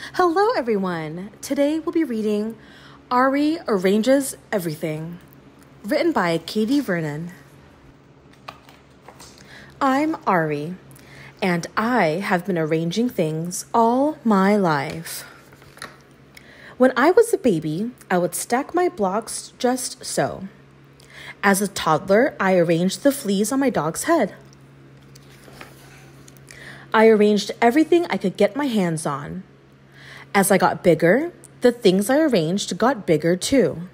Hello, everyone. Today we'll be reading Ari Arranges Everything, written by Katie Vernon. I'm Ari, and I have been arranging things all my life. When I was a baby, I would stack my blocks just so. As a toddler, I arranged the fleas on my dog's head. I arranged everything I could get my hands on. As I got bigger, the things I arranged got bigger too.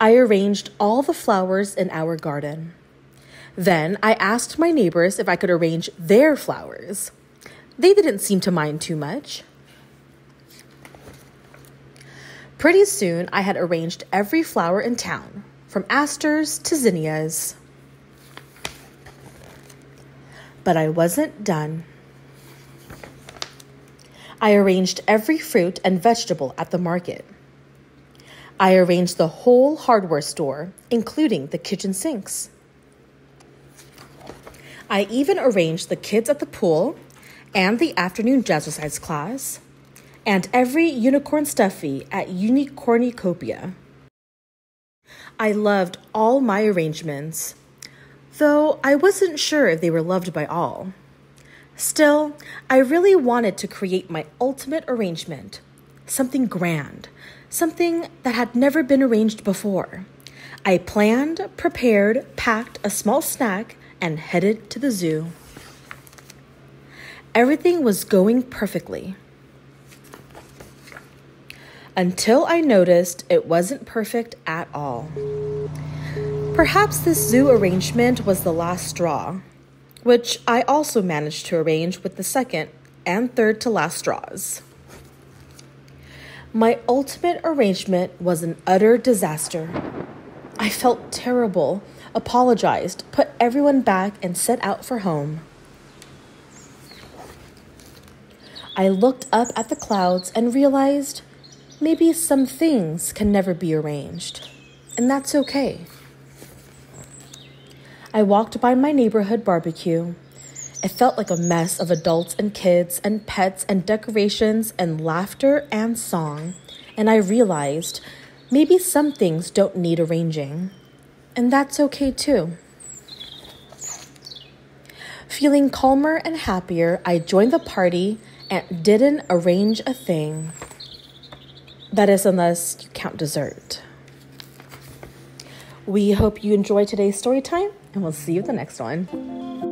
I arranged all the flowers in our garden. Then I asked my neighbors if I could arrange their flowers. They didn't seem to mind too much. Pretty soon, I had arranged every flower in town, from asters to zinnias. But I wasn't done. I arranged every fruit and vegetable at the market. I arranged the whole hardware store, including the kitchen sinks. I even arranged the kids at the pool and the afternoon jazzercise class, and every unicorn stuffy at Unicornicopia. I loved all my arrangements, though I wasn't sure if they were loved by all. Still, I really wanted to create my ultimate arrangement something grand, something that had never been arranged before. I planned, prepared, packed a small snack, and headed to the zoo. Everything was going perfectly. Until I noticed it wasn't perfect at all. Perhaps this zoo arrangement was the last straw which I also managed to arrange with the second and third to last straws. My ultimate arrangement was an utter disaster. I felt terrible, apologized, put everyone back, and set out for home. I looked up at the clouds and realized maybe some things can never be arranged, and that's okay. I walked by my neighborhood barbecue. It felt like a mess of adults and kids and pets and decorations and laughter and song. And I realized maybe some things don't need arranging. And that's okay too. Feeling calmer and happier, I joined the party and didn't arrange a thing. That is, unless you count dessert. We hope you enjoy today's story time and we'll see you the next one.